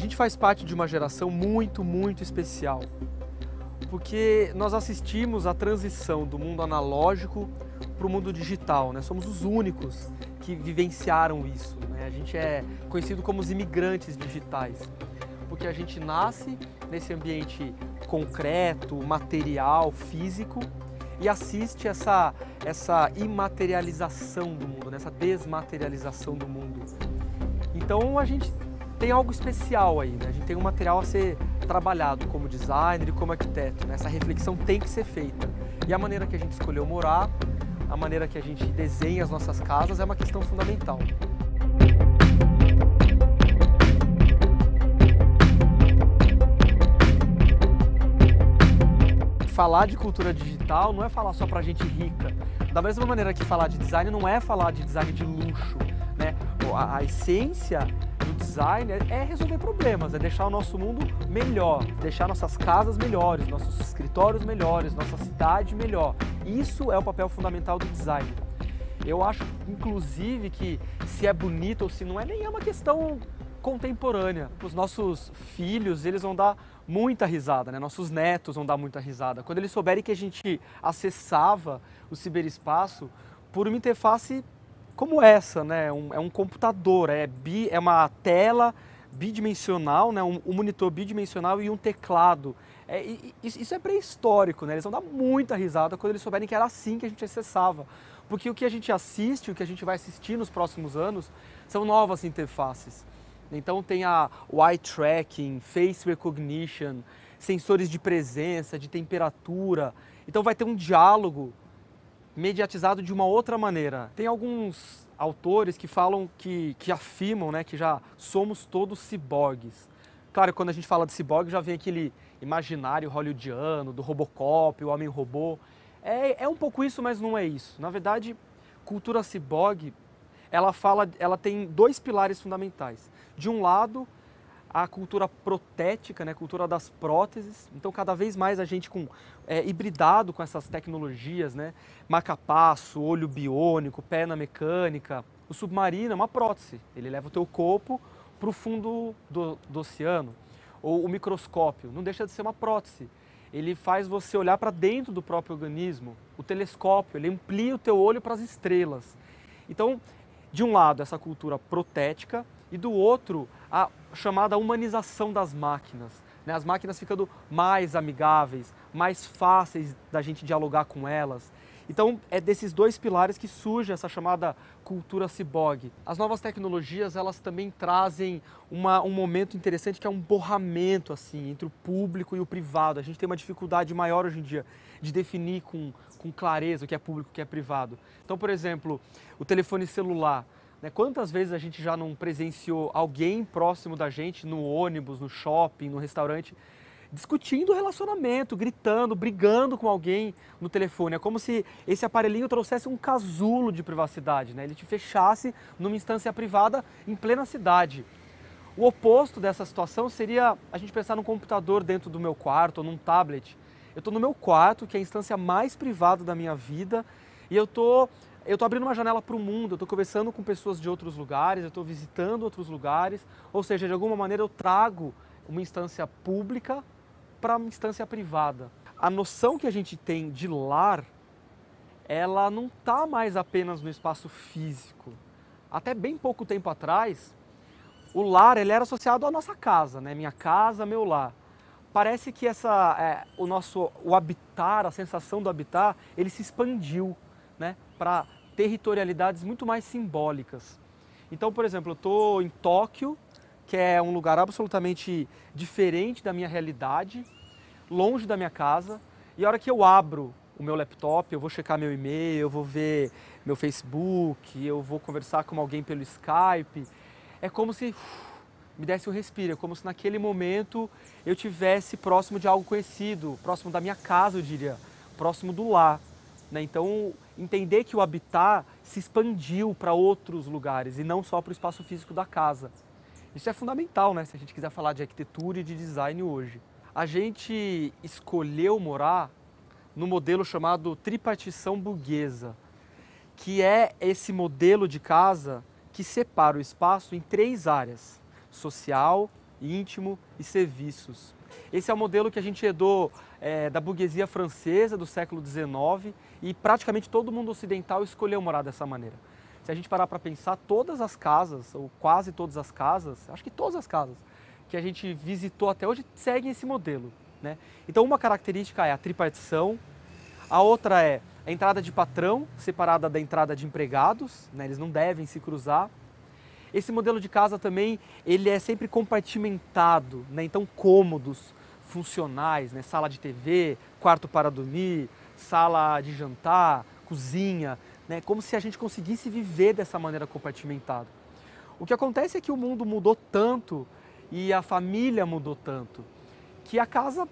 gente faz parte de uma geração muito, muito especial, porque nós assistimos à transição do mundo analógico para o mundo digital, né? Somos os únicos que vivenciaram isso. Né? A gente é conhecido como os imigrantes digitais, porque a gente nasce nesse ambiente concreto, material, físico e assiste essa, essa imaterialização do mundo, né? essa desmaterialização do mundo. Então a gente tem algo especial aí, né? a gente tem um material a ser trabalhado como designer e como arquiteto. Né? Essa reflexão tem que ser feita. E a maneira que a gente escolheu morar, a maneira que a gente desenha as nossas casas é uma questão fundamental. falar de cultura digital não é falar só para gente rica. Da mesma maneira que falar de design não é falar de design de luxo, né? A, a essência do design é, é resolver problemas, é deixar o nosso mundo melhor, deixar nossas casas melhores, nossos escritórios melhores, nossa cidade melhor. Isso é o papel fundamental do design. Eu acho, inclusive, que se é bonito ou se não é, nem é uma questão contemporânea. Os nossos filhos, eles vão dar muita risada, né? Nossos netos vão dar muita risada. Quando eles souberem que a gente acessava o ciberespaço por uma interface como essa, né? Um, é um computador, é, bi, é uma tela bidimensional, né? Um, um monitor bidimensional e um teclado. É, isso é pré-histórico, né? Eles vão dar muita risada quando eles souberem que era assim que a gente acessava. Porque o que a gente assiste, o que a gente vai assistir nos próximos anos, são novas interfaces. Então tem a eye tracking, face recognition, sensores de presença, de temperatura. Então vai ter um diálogo mediatizado de uma outra maneira. Tem alguns autores que falam que, que afirmam né, que já somos todos ciborgues. Claro, quando a gente fala de ciborgue já vem aquele imaginário hollywoodiano, do Robocop, o homem-robô. É, é um pouco isso, mas não é isso. Na verdade, cultura ciborgue, ela fala, ela tem dois pilares fundamentais de um lado, a cultura protética, né, cultura das próteses. Então, cada vez mais a gente com é, hibridado com essas tecnologias, né, macapasso, olho biônico, perna mecânica. O submarino é uma prótese. Ele leva o teu corpo para o fundo do, do oceano. Ou o microscópio, não deixa de ser uma prótese. Ele faz você olhar para dentro do próprio organismo. O telescópio, ele amplia o teu olho para as estrelas. Então, de um lado, essa cultura protética, e do outro, a chamada humanização das máquinas. Né? As máquinas ficando mais amigáveis, mais fáceis da gente dialogar com elas. Então, é desses dois pilares que surge essa chamada cultura ciborgue. As novas tecnologias, elas também trazem uma, um momento interessante que é um borramento assim entre o público e o privado. A gente tem uma dificuldade maior hoje em dia de definir com, com clareza o que é público e o que é privado. Então, por exemplo, o telefone celular. Né? Quantas vezes a gente já não presenciou alguém próximo da gente no ônibus, no shopping, no restaurante, discutindo relacionamento, gritando, brigando com alguém no telefone. É como se esse aparelhinho trouxesse um casulo de privacidade, né? ele te fechasse numa instância privada em plena cidade. O oposto dessa situação seria a gente pensar num computador dentro do meu quarto ou num tablet. Eu estou no meu quarto, que é a instância mais privada da minha vida, e eu estou eu estou abrindo uma janela para o mundo, eu estou conversando com pessoas de outros lugares, eu estou visitando outros lugares, ou seja, de alguma maneira eu trago uma instância pública para uma instância privada. A noção que a gente tem de lar, ela não está mais apenas no espaço físico. Até bem pouco tempo atrás, o lar ele era associado à nossa casa, né? Minha casa, meu lar. Parece que essa, é, o nosso, o habitar, a sensação do habitar, ele se expandiu né, para territorialidades muito mais simbólicas. Então, por exemplo, eu estou em Tóquio, que é um lugar absolutamente diferente da minha realidade, longe da minha casa, e a hora que eu abro o meu laptop, eu vou checar meu e-mail, eu vou ver meu Facebook, eu vou conversar com alguém pelo Skype, é como se me desse um respiro, é como se naquele momento eu tivesse próximo de algo conhecido, próximo da minha casa, eu diria, próximo do lar. Né? Então, entender que o habitat se expandiu para outros lugares e não só para o espaço físico da casa. Isso é fundamental, né? Se a gente quiser falar de arquitetura e de design hoje. A gente escolheu morar no modelo chamado tripartição burguesa, que é esse modelo de casa que separa o espaço em três áreas: social, íntimo e serviços. Esse é o modelo que a gente herdou é, da burguesia francesa do século XIX e praticamente todo mundo ocidental escolheu morar dessa maneira. Se a gente parar para pensar, todas as casas, ou quase todas as casas, acho que todas as casas que a gente visitou até hoje seguem esse modelo. Né? Então, uma característica é a tripartição, a outra é a entrada de patrão separada da entrada de empregados, né? eles não devem se cruzar. Esse modelo de casa também ele é sempre compartimentado, né? então cômodos funcionais, né? sala de TV, quarto para dormir, sala de jantar, cozinha, né? como se a gente conseguisse viver dessa maneira compartimentada. O que acontece é que o mundo mudou tanto e a família mudou tanto que a casa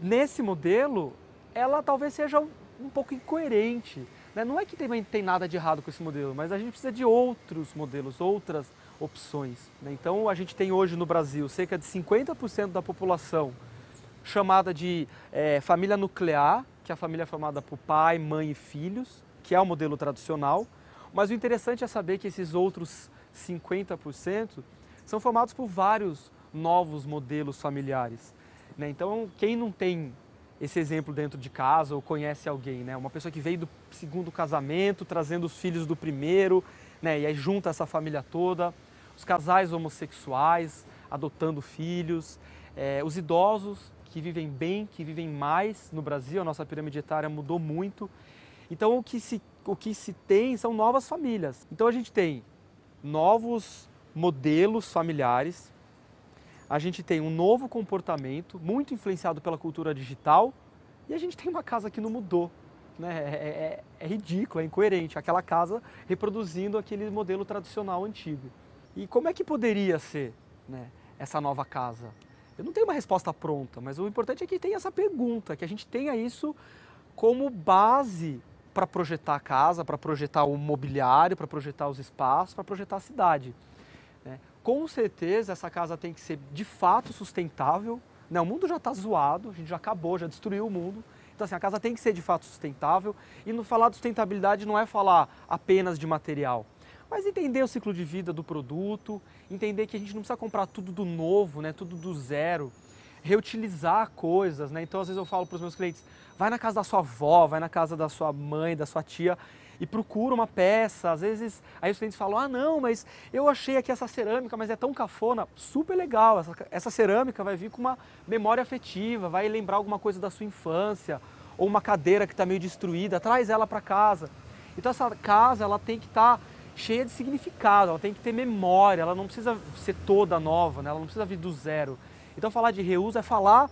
nesse modelo ela talvez seja um, um pouco incoerente. Né? Não é que tem, tem nada de errado com esse modelo, mas a gente precisa de outros modelos, outras opções. Né? Então a gente tem hoje no Brasil cerca de 50% da população chamada de é, família nuclear, que é a família formada por pai, mãe e filhos, que é o modelo tradicional. Mas o interessante é saber que esses outros 50% são formados por vários novos modelos familiares. Né? Então, quem não tem esse exemplo dentro de casa ou conhece alguém, né? Uma pessoa que veio do segundo casamento, trazendo os filhos do primeiro, né? E aí junta essa família toda, os casais homossexuais adotando filhos, é, os idosos que vivem bem, que vivem mais no Brasil, a nossa pirâmide etária mudou muito. Então o que se, o que se tem são novas famílias. Então a gente tem novos modelos familiares, a gente tem um novo comportamento, muito influenciado pela cultura digital, e a gente tem uma casa que não mudou. Né? É, é, é, é ridículo, é incoerente. Aquela casa reproduzindo aquele modelo tradicional antigo. E como é que poderia ser né, essa nova casa? Eu não tenho uma resposta pronta, mas o importante é que tenha essa pergunta, que a gente tenha isso como base para projetar a casa, para projetar o mobiliário, para projetar os espaços, para projetar a cidade. Né? Com certeza essa casa tem que ser de fato sustentável. Né? O mundo já está zoado, a gente já acabou, já destruiu o mundo. Então assim, a casa tem que ser de fato sustentável. E no falar de sustentabilidade não é falar apenas de material, mas entender o ciclo de vida do produto, entender que a gente não precisa comprar tudo do novo, né? tudo do zero, reutilizar coisas. Né? Então às vezes eu falo para os meus clientes, vai na casa da sua avó, vai na casa da sua mãe, da sua tia e procura uma peça. Às vezes, aí os clientes falam: ah, não, mas eu achei aqui essa cerâmica, mas é tão cafona. Super legal, essa, essa cerâmica vai vir com uma memória afetiva, vai lembrar alguma coisa da sua infância, ou uma cadeira que está meio destruída, traz ela para casa. Então, essa casa ela tem que estar. Tá cheia de significado, ela tem que ter memória, ela não precisa ser toda nova, né? ela não precisa vir do zero. Então falar de reuso é falar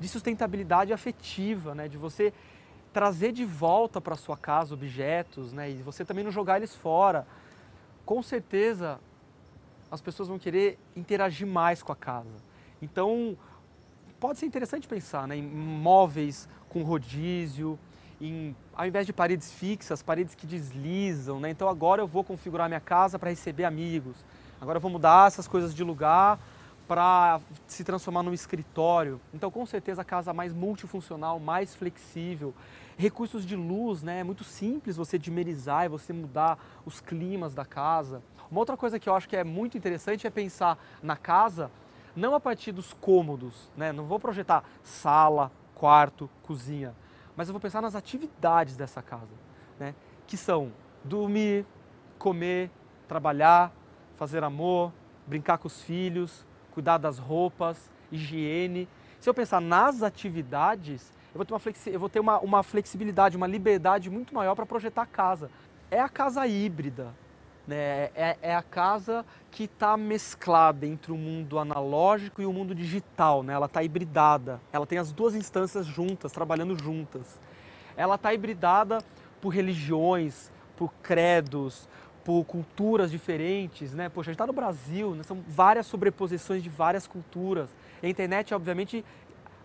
de sustentabilidade afetiva, né? de você trazer de volta para sua casa objetos, né? E você também não jogar eles fora. Com certeza as pessoas vão querer interagir mais com a casa. Então pode ser interessante pensar né, em móveis com rodízio, em, ao invés de paredes fixas, paredes que deslizam. Né? Então agora eu vou configurar minha casa para receber amigos. Agora eu vou mudar essas coisas de lugar para se transformar num escritório. Então, com certeza, a casa mais multifuncional, mais flexível. Recursos de luz, né? É muito simples você dimerizar e você mudar os climas da casa. Uma outra coisa que eu acho que é muito interessante é pensar na casa não a partir dos cômodos, né? Não vou projetar sala, quarto, cozinha, mas eu vou pensar nas atividades dessa casa, né? Que são dormir, comer, trabalhar, fazer amor, brincar com os filhos, cuidar das roupas, higiene. Se eu pensar nas atividades, eu vou ter uma, flexi vou ter uma, uma flexibilidade, uma liberdade muito maior para projetar a casa. É a casa híbrida, né? é, é a casa que está mesclada entre o mundo analógico e o mundo digital. Né? Ela está hibridada, ela tem as duas instâncias juntas, trabalhando juntas. Ela está hibridada por religiões, por credos, por culturas diferentes, né? Poxa, a gente está no Brasil, né? são várias sobreposições de várias culturas. a internet, obviamente,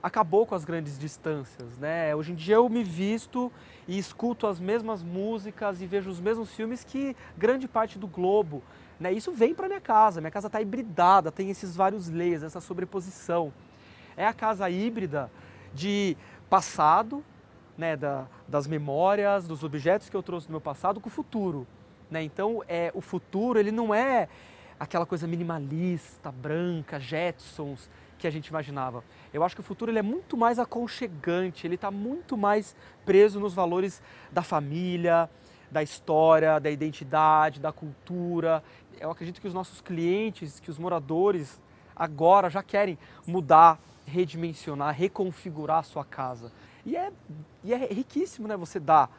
acabou com as grandes distâncias, né? Hoje em dia eu me visto e escuto as mesmas músicas e vejo os mesmos filmes que grande parte do globo, né? Isso vem para minha casa, minha casa está hibridada, tem esses vários layers, essa sobreposição. É a casa híbrida de passado, né? Da, das memórias, dos objetos que eu trouxe do meu passado com o futuro. Né? Então, é, o futuro ele não é aquela coisa minimalista, branca, Jetsons que a gente imaginava. Eu acho que o futuro ele é muito mais aconchegante, ele está muito mais preso nos valores da família, da história, da identidade, da cultura. Eu acredito que os nossos clientes, que os moradores agora já querem mudar, redimensionar, reconfigurar a sua casa. E é, e é riquíssimo né, você dar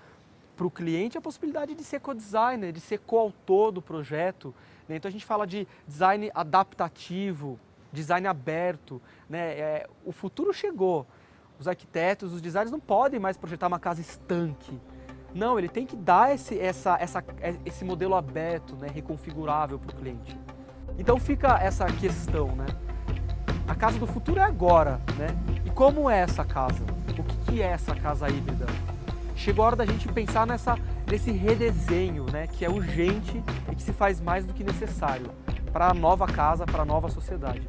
para o cliente a possibilidade de ser co-designer, de ser coautor do projeto. Né? Então a gente fala de design adaptativo, design aberto. Né? É, o futuro chegou. Os arquitetos, os designers não podem mais projetar uma casa estanque. Não, ele tem que dar esse, essa, essa, esse modelo aberto, né, reconfigurável para o cliente. Então fica essa questão, né? A casa do futuro é agora, né? E como é essa casa? O que, que é essa casa híbrida? Chegou a hora da gente pensar nessa, nesse redesenho, né? Que é urgente e que se faz mais do que necessário para a nova casa, para a nova sociedade.